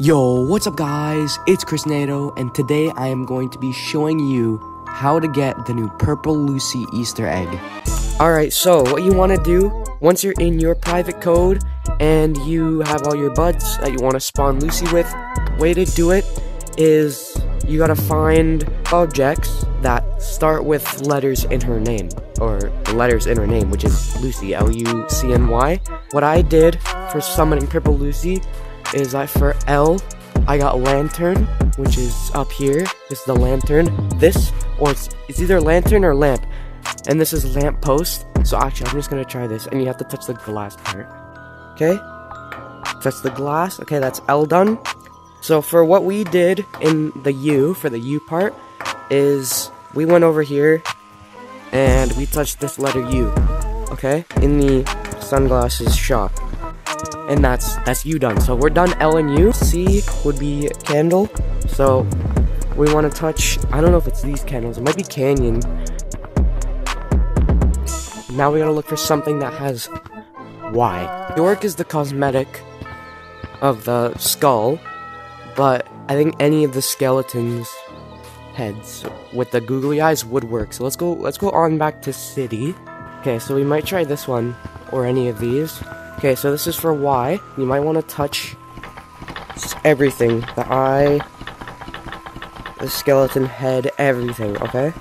Yo, what's up guys? It's ChrisNado, and today I am going to be showing you how to get the new Purple Lucy Easter egg. Alright, so what you want to do, once you're in your private code, and you have all your buds that you want to spawn Lucy with, way to do it is you gotta find objects that start with letters in her name, or letters in her name, which is Lucy, L-U-C-N-Y. What I did for summoning Purple Lucy is that for L, I got a lantern, which is up here. This is the lantern. This, or it's, it's either lantern or lamp. And this is lamp post. So actually, I'm just gonna try this, and you have to touch the glass part. Okay? Touch the glass. Okay, that's L done. So for what we did in the U, for the U part, is we went over here, and we touched this letter U. Okay? In the sunglasses shop and that's that's you done. So we're done L and U. C would be candle. So we want to touch. I don't know if it's these candles. It might be Canyon. Now we gotta look for something that has Y. Yorick is the cosmetic of the skull, but I think any of the skeletons heads with the googly eyes would work. So let's go let's go on back to city. Okay, so we might try this one or any of these. Okay, so this is for Y. You might want to touch everything. The eye, the skeleton head, everything, okay?